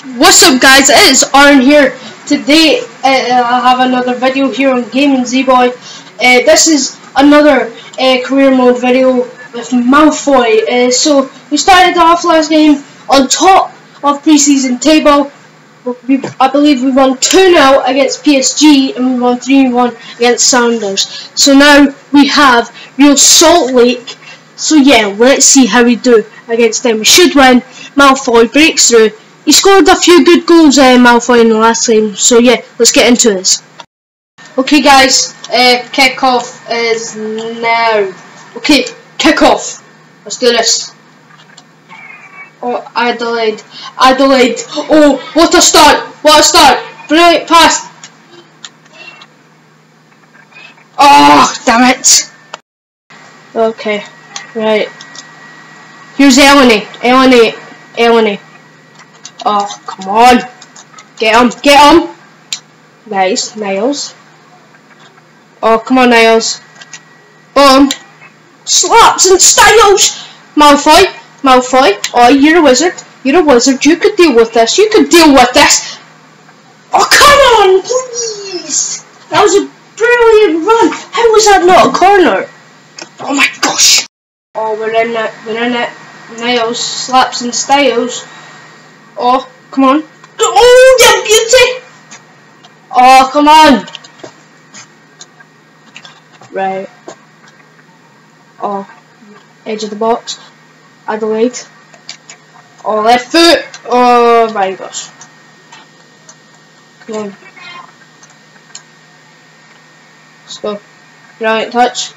What's up guys, it is Aaron here. Today uh, I have another video here on Gaming Z-Boy. Uh, this is another uh, career mode video with Malfoy. Uh, so we started off last game on top of preseason table. We, I believe we won 2-0 against PSG and we won 3-1 against Sounders. So now we have Real Salt Lake. So yeah, let's see how we do against them. We should win. Malfoy breaks through he scored a few good goals, uh, Malfoy, in the last game. So yeah, let's get into this. Okay, guys, uh, kickoff is now. Okay, kickoff. Let's do this. Oh, Adelaide, Adelaide. Oh, what a start! What a start! Brilliant pass. Oh, damn it. Okay, right. Here's Elneny, Elneny, Elneny. Oh, come on. Get him, get him. Nice, Nails. Oh, come on, Nails. Boom. Slaps and styles. Malfoy, Malfoy. Oh, you're a wizard. You're a wizard. You could deal with this. You could deal with this. Oh, come on, please. That was a brilliant run. How was that not a corner? Oh my gosh. Oh, we're in it. We're in it. Niles slaps and styles. Oh, come on. Oh, yeah, beauty! Oh, come on. Right. Oh, edge of the box. Adelaide. Oh, left foot. Oh my gosh. Come on. Let's go. Right, touch.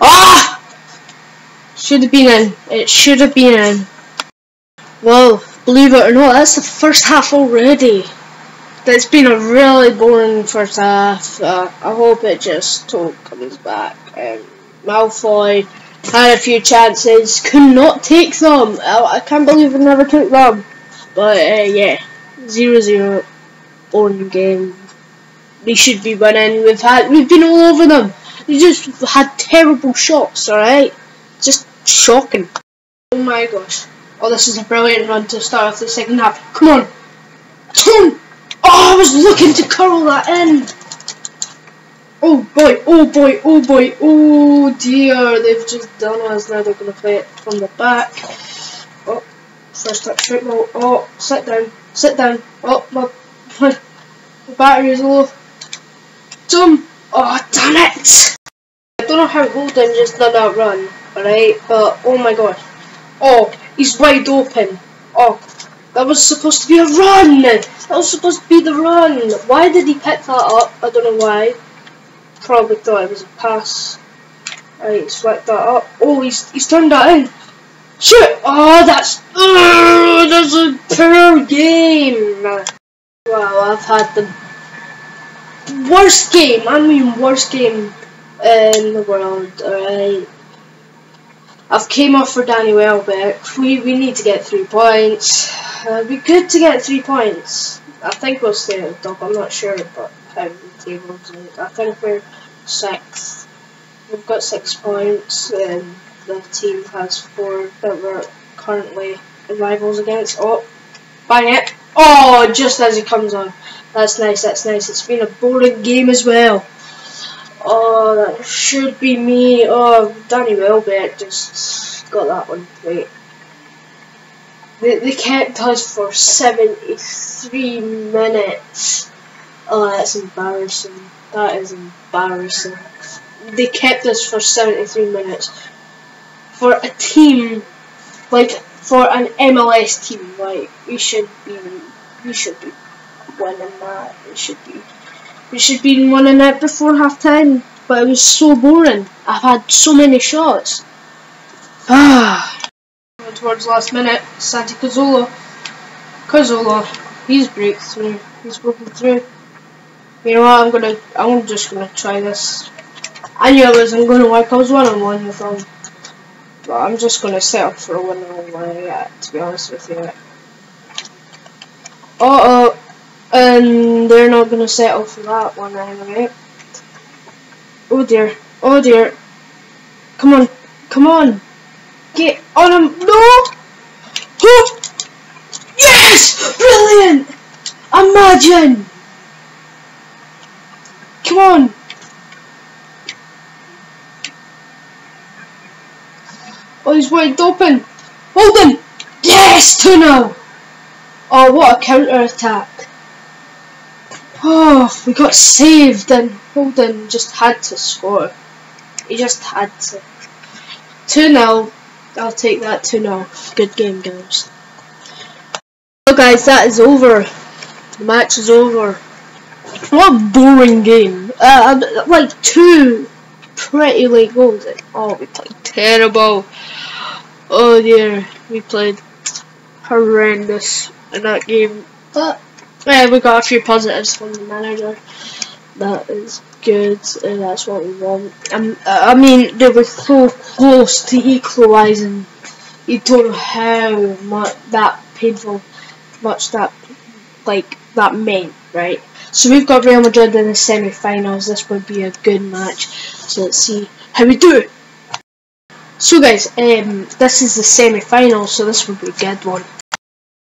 Ah! Should have been in. It should have been in. Well, believe it or not, that's the first half already. That's been a really boring first half. Uh, I hope it just all comes back. Um, Malfoy had a few chances, could not take them. I, I can't believe we never took them. But uh, yeah, 0-0 boring game. We should be winning. We've had we've been all over them. We just had terrible shots. All right, just shocking. Oh my gosh. Oh, this is a brilliant run to start off the second half. Come on. Come Oh, I was looking to curl that in. Oh boy, oh boy, oh boy, oh dear. They've just done us. Now they're going to play it from the back. Oh, first touch ball. Oh, sit down, sit down. Oh, my, my, my battery is low. Dumb. Oh, damn it. I don't know how Golden just done that run, alright? But, oh my god. Oh, he's wide open. Oh, that was supposed to be a run! That was supposed to be the run! Why did he pick that up? I don't know why. Probably thought it was a pass. Right, swept that up. Oh, he's, he's turned that in. Shoot! Oh, that's... Uh, that's a poor game! Wow, I've had the worst game, I mean worst game in the world, alright. I've came off for Danny Welbeck. We we need to get three points. It'd be good to get three points. I think we'll stay at the top. I'm not sure, but how the tables. I think we're sixth. We've got six points. and the team has four that we're currently rivals against. Oh, bang it! Oh, just as it comes on. That's nice. That's nice. It's been a boring game as well. Oh, that should be me. Oh, Danny Welbeck just got that one. Wait. They, they kept us for 73 minutes. Oh, that's embarrassing. That is embarrassing. They kept us for 73 minutes. For a team, like, for an MLS team, like, we should be, we should be winning that. We should be we should be winning it before half time, but it was so boring. I've had so many shots. Ah. Towards last minute, Santi Cazorla. Cazorla, he's breakthrough. He's broken through. You know what? I'm gonna. I'm just gonna try this. I knew I wasn't gonna work. I was one on one with him, but I'm just gonna set up for a one on one. Yeah, to be honest with you. Uh oh. And they're not gonna settle for that one anyway. Oh dear. Oh dear. Come on. Come on. Get on him. No! Yes! Brilliant! Imagine! Come on! Oh, he's wide open! Hold him! Yes! 2 0! Oh, what a counter attack! Oh, we got saved and Holden just had to score. He just had to. 2 0. I'll take that 2 0. Good game, guys. So, guys, that is over. The match is over. What a boring game. Uh, like two pretty late goals. Oh, we played terrible. Oh dear, we played horrendous in that game. But yeah, we got a few positives from the manager. That is good, and that's what we want. Um, I mean, they were so close to equalising. You don't know how much that painful, much that like that meant, right? So we've got Real Madrid in the semi-finals. This would be a good match. So let's see how we do. So guys, um, this is the semi-final, so this would be a good one.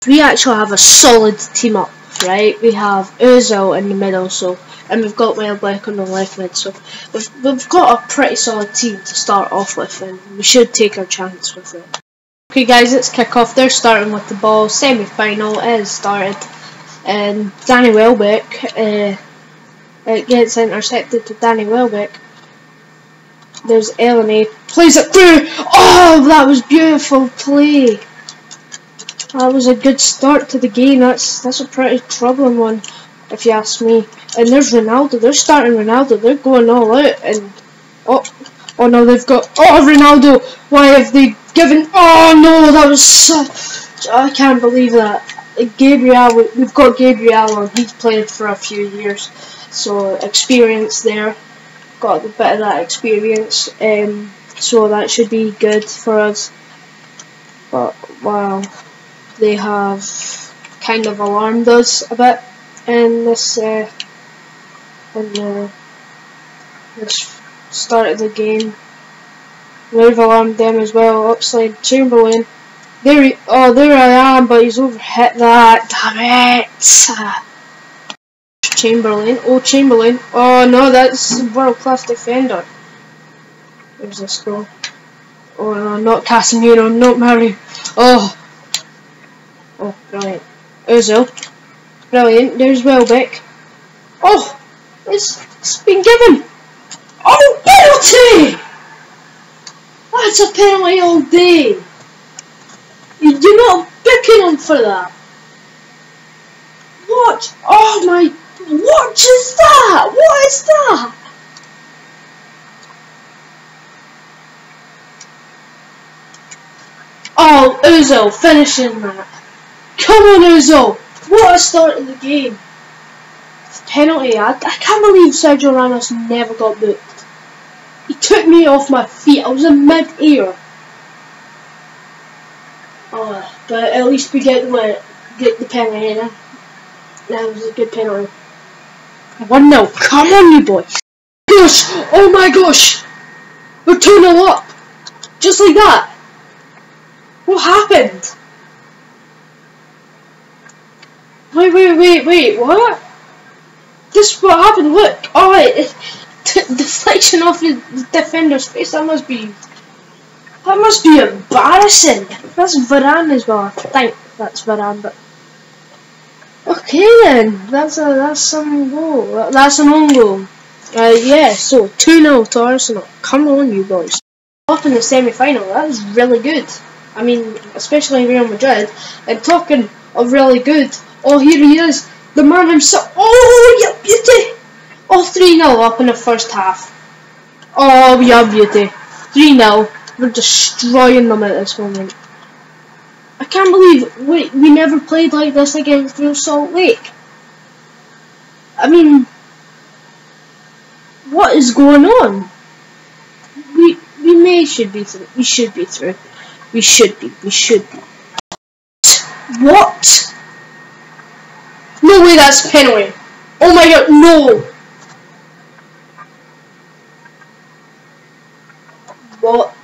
We actually have a solid team up, right? We have Ozil in the middle, so and we've got Welbeck on the left mid, so we've, we've got a pretty solid team to start off with, and we should take our chance with it. Okay guys, let's kick off. They're starting with the ball. Semi-final is started, and Danny Welbeck uh, it gets intercepted to Danny Welbeck. There's Elneny. Plays it through. Oh, that was beautiful play. That was a good start to the game. That's that's a pretty troubling one, if you ask me. And there's Ronaldo. They're starting Ronaldo. They're going all out. And oh, oh no, they've got. Oh, Ronaldo. Why have they given? Oh no, that was. So, I can't believe that. Gabriel. We've got Gabriel, and he's played for a few years, so experience there got a bit of that experience, um, so that should be good for us. But wow, they have kind of alarmed us a bit in this uh, in the this start of the game. We've alarmed them as well. Oxlade-Chamberlain. There, he, oh, there I am, but he's overhit that. Damn it! Chamberlain. Oh, Chamberlain. Oh, no, that's world-class defender. There's this goal. Oh, no, not Casemiro, not Murray. Oh. Ozil. Brilliant. There's Welbeck. Oh, it's, it's been given. Oh, penalty! That's a penalty all day. You're not booking him for that. What? Oh my what is that? What is that? Oh, Ozil finishing that. Come on, Ozil. What a start in the game. Penalty. I, I can't believe Sergio Ramos never got booked. He took me off my feet. I was in mid-air. Oh, ah, but at least we get the, get the penalty. Eh? That was a good penalty. One no. Come on, you boys. Gosh! Oh my gosh! We're 2 0 up! Just like that! What happened? Wait, wait, wait, wait, what? This what happened, look! Oh, it, it deflection off the defender's face, that must be... That must be embarrassing! That's Varane as well, I think that's Varane, but... Okay then, that's a that's some goal. That's an own goal. Uh, yeah, so 2-0 to Arsenal. Come on, you boys. Up in the semi-final, that was really good. I mean, especially Real Madrid. And talking of really good, oh, here he is. The man himself. Oh, yeah, beauty. Oh, 3-0 up in the first half. Oh, yeah, beauty. 3-0. We're destroying them at this moment. I can't believe we, we never played like this against Real Salt Lake. I mean, what is going on? We we may should be through. We should be through. We should be. We should be. What? That's penalty. Oh my god, no. What?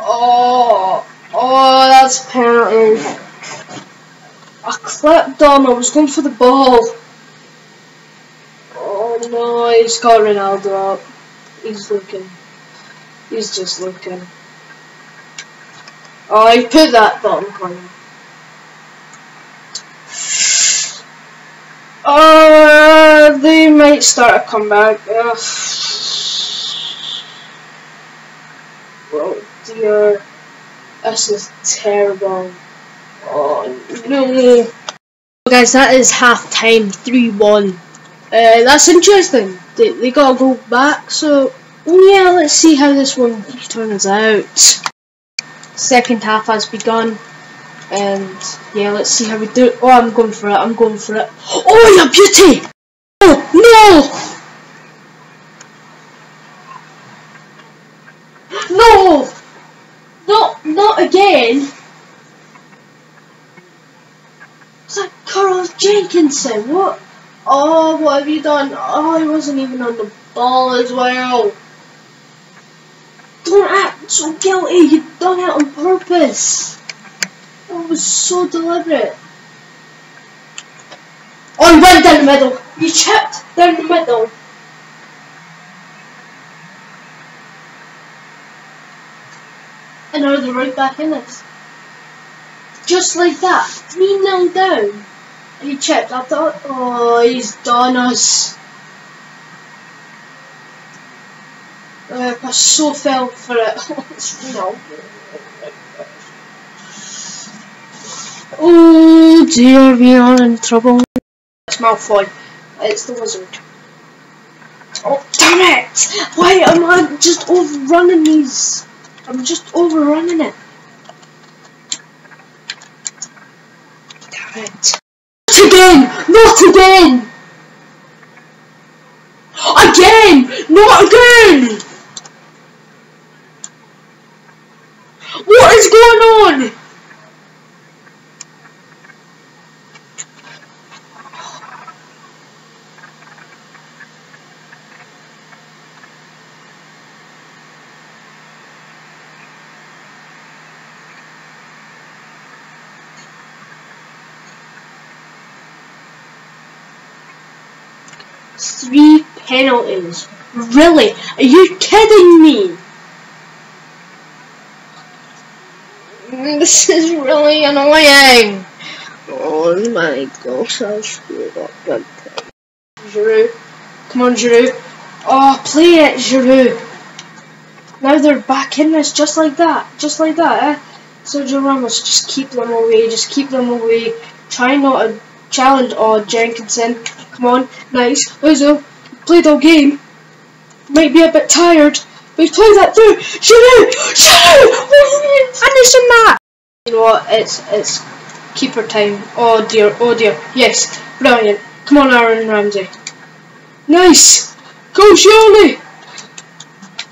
Oh. Oh, that's apparently I clipped on. I was going for the ball. Oh no, he's got Ronaldo up. He's looking. He's just looking. Oh, he put that bottom corner. Uh, they might start a comeback. Ugh. Oh dear. This is terrible. Oh no. Guys, that is half time 3 1. Uh, that's interesting. They, they gotta go back, so yeah, let's see how this one turns out. Second half has begun. And yeah, let's see how we do. Oh, I'm going for it. I'm going for it. Oh, you beauty! Oh, no! No! Not, not again! It's like Carl Jenkinson. What? Oh, what have you done? Oh, he wasn't even on the ball as well. Don't act so guilty. You've done it on purpose. Was so deliberate. Oh, you went down the middle. You chipped down the middle. And now they're right back in it. Just like that. 3 0 down. He chipped. I thought, oh, he's done us. Uh, I so fell for it. no. Oh dear, we are in trouble. It's Malfoy. It's the wizard. Oh, damn it! Why am I just overrunning these? I'm just overrunning it. Damn it. Not again! Not again! Again! Not again! What is going on? Three penalties. Really? Are you kidding me? This is really annoying. Oh my gosh, I screwed up big time. Giroud. Come on, Giroud. Oh, play it, Giroud. Now they're back in this just like that. Just like that, eh? Sergio Ramos, just keep them away. Just keep them away. Try not to challenge. Oh, Jenkinson. Come on, nice. Ozil, played all game. Might be a bit tired, but he's played that through. Shoot out! Shoot out! Finishing that! You know what? It's it's keeper time. Oh dear, oh dear. Yes, brilliant. Come on, Aaron Ramsey. Nice! Go, Surely!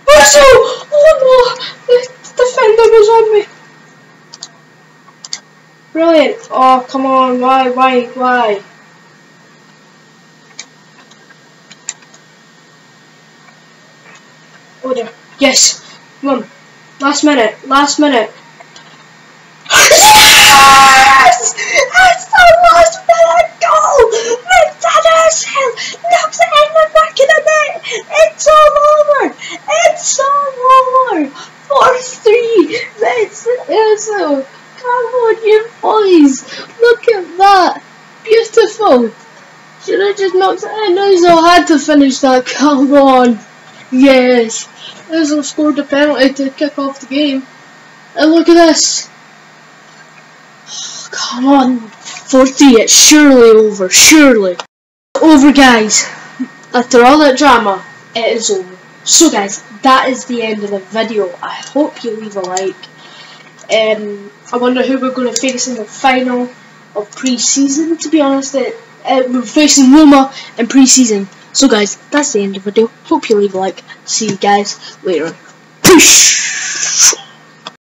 Ozil! Oh no! The defender was on me. Brilliant. Oh, come on. Why, why, why? Order. Yes. Come on. Last minute. Last minute. Yes! It's the last minute goal! McDonald's knocks it in the back of the net! It's all over! It's all over! 4-3! It's, it's, come on you boys! Look at that! Beautiful! Should I just knocked it in? No, I had to finish that. Come on! Yes! Ozil scored the penalty to kick off the game. And look at this. Oh, come on. 40, it's surely over. Surely. Over, guys. After all that drama, it is over. So, guys, that is the end of the video. I hope you leave a like. Um, I wonder who we're going to face in the final of pre-season. To be honest, it, uh, we're facing Roma in pre-season. So guys, that's the end of the video. Hope you leave a like. See you guys later. Peace!